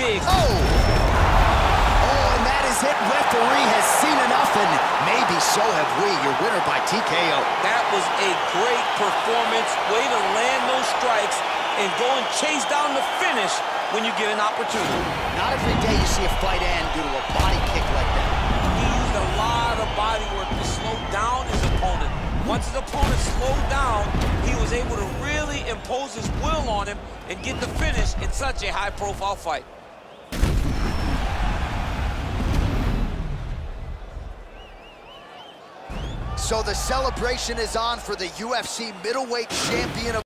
big. Oh! Oh, and that is it. Referee has seen enough, and maybe so have we. Your winner by TKO. That was a great performance. Way to land those strikes and go and chase down the finish when you get an opportunity. Not every day you see a fight end due to a body kick like that. He used a lot of body work to slow down his opponent. Once his opponent slowed down, he was able to really impose his will on him and get the finish in such a high-profile fight. So the celebration is on for the UFC middleweight champion of